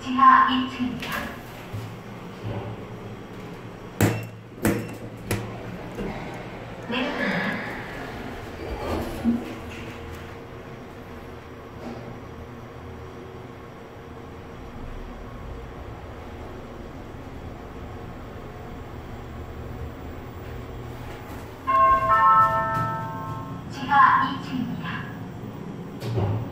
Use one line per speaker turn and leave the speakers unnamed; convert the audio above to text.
지하 2층입니다. 지하 2층입니다.